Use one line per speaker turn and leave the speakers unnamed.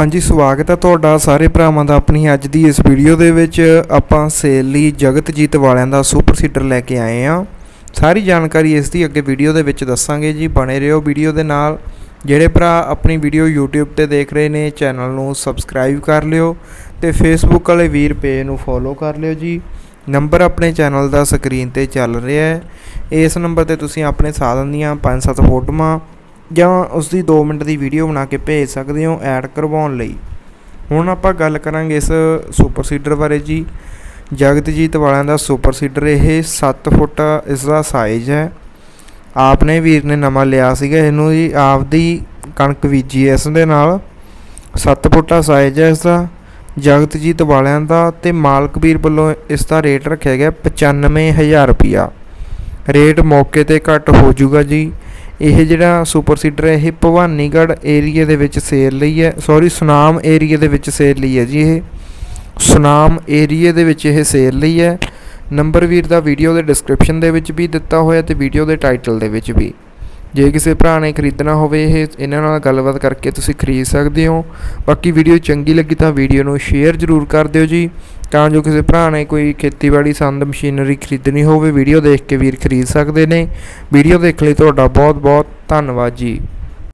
ਹਾਂਜੀ, ਸਵਾਗਤ ਹੈ ਤੁਹਾਡਾ ਸਾਰੇ ਭਰਾਵਾਂ ਦਾ ਆਪਣੀ ਅੱਜ ਦੀ ਇਸ ਵੀਡੀਓ ਦੇ ਵਿੱਚ। ਆਪਾਂ ਸੇਲ ਲਈ ਜਗਤਜੀਤ ਵਾਲਿਆਂ ਦਾ ਸੁਪਰ ਸੀਡਰ ਲੈ ਕੇ ਆਏ ਆ ਸਾਰੀ ਜਾਣਕਾਰੀ ਇਸ ਦੀ ਅੱਗੇ ਵੀਡੀਓ ਦੇ ਵਿੱਚ ਦੱਸਾਂਗੇ ਜੀ। ਬਣੇ ਰਹੋ ਵੀਡੀਓ ਦੇ ਨਾਲ। ਜਿਹੜੇ ਭਰਾ ਆਪਣੀ ਵੀਡੀਓ YouTube ਤੇ ਦੇਖ ਰਹੇ ਨੇ, ਚੈਨਲ ਨੂੰ ਸਬਸਕ੍ਰਾਈਬ ਕਰ ਲਿਓ ਤੇ Facebook ਵਾਲੇ ਵੀਰ ਪੇਜ ਨੂੰ ਫੋਲੋ ਕਰ ਲਿਓ ਜੀ। ਨੰਬਰ ਆਪਣੇ ਚੈਨਲ ਦਾ ਸਕਰੀਨ ਤੇ ਚੱਲ ਰਿਹਾ ਹੈ। ਇਸ ਨੰਬਰ ਤੇ ਤੁਸੀਂ ਆਪਣੇ ਸਾਧਨ ਦੀਆਂ 5-7 ਫੋਟੋਆਂ ਜਾਂ ਉਸ ਦੀ 2 ਮਿੰਟ ਦੀ ਵੀਡੀਓ ਬਣਾ ਕੇ ਭੇਜ ਸਕਦੇ ਹੋ ਐਡ ਕਰਵਾਉਣ ਲਈ। ਹੁਣ ਆਪਾਂ ਗੱਲ ਕਰਾਂਗੇ ਇਸ ਸੁਪਰ ਸੀਡਰ ਬਾਰੇ ਜੀ। ਜਗਤਜੀਤ ਵਾਲਿਆਂ ਦਾ ਸੁਪਰ ਸੀਡਰ ਇਹ 7 ਫੁੱਟ ਇਸ ਦਾ ਸਾਈਜ਼ ਹੈ। ਆਪਨੇ ਵੀਰ ਨੇ ਨਵਾਂ ਲਿਆ ਸੀਗਾ, ਇਹਨੂੰ ਜੀ ਆਪਦੀ ਕਣਕ ਬੀਜੀ ਇਸ ਦੇ ਨਾਲ। 7 ਫੁੱਟਾ ਸਾਈਜ਼ ਹੈ ਇਸ ਦਾ ਜਗਤਜੀਤ ਵਾਲਿਆਂ ਦਾ ਤੇ ਮਾਲਕ ਵੀਰ ਵੱਲੋਂ ਇਸ ਦਾ ਰੇਟ ਰੱਖਿਆ ਗਿਆ 95000 ਰੁਪਿਆ ਰੇਟ ਮੌਕੇ ਤੇ ਘੱਟ ਹੋ ਜਾਊਗਾ ਜੀ। ਇਹ ਜਿਹੜਾ ਸੁਪਰ ਸੀਡਰ ਹੈ, ਇਹ ਭਵਾਨੀਗੜ੍ਹ ਏਰੀਆ ਦੇ ਵਿੱਚ ਸੇਲ ਲਈ ਹੈ। ਸੌਰੀ ਸੁਨਾਮ ਏਰੀਆ ਦੇ ਵਿੱਚ ਸੇਲ ਲਈ ਹੈ ਜੀ ਇਹ। ਸੁਨਾਮ ਏਰੀਆ ਦੇ ਵਿੱਚ ਇਹ ਸੇਲ ਲਈ ਹੈ। ਨੰਬਰ ਵੀਰ ਦਾ ਵੀਡੀਓ ਦੇ ਡਿਸਕ੍ਰਿਪਸ਼ਨ ਦੇ ਵਿੱਚ ਵੀ ਦਿੱਤਾ ਹੋਇਆ ਤੇ ਵੀਡੀਓ ਦੇ ਟਾਈਟਲ ਦੇ ਵਿੱਚ ਵੀ। ਜੇ ਕਿਸੇ ਭਰਾ ਨੇ ਖਰੀਦਣਾ ਹੋਵੇ ਇਹ ਇਹਨਾਂ ਨਾਲ ਗੱਲਬਾਤ ਕਰਕੇ ਤੁਸੀਂ ਖਰੀਦ ਸਕਦੇ ਹੋ। ਬਾਕੀ ਵੀਡੀਓ ਚੰਗੀ ਲੱਗੀ ਤਾਂ ਵੀਡੀਓ ਨੂੰ ਸ਼ੇਅਰ ਜ਼ਰੂਰ ਕਰ ਦਿਓ ਜੀ। ਤਾਂ ਜੋ ਕਿਸੇ ਭਰਾ ਨੇ ਕੋਈ ਖੇਤੀਬਾੜੀ ਸੰਦ ਮਸ਼ੀਨਰੀ ਖਰੀਦਣੀ ਹੋਵੇ ਵੀਡੀਓ ਦੇਖ ਕੇ ਵੀਰ ਖਰੀਦ ਸਕਦੇ ਨੇ। ਵੀਡੀਓ ਦੇਖ ਲਈ ਤੁਹਾਡਾ ਬਹੁਤ ਬਹੁਤ ਧੰਨਵਾਦ ਜੀ।